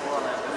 Well,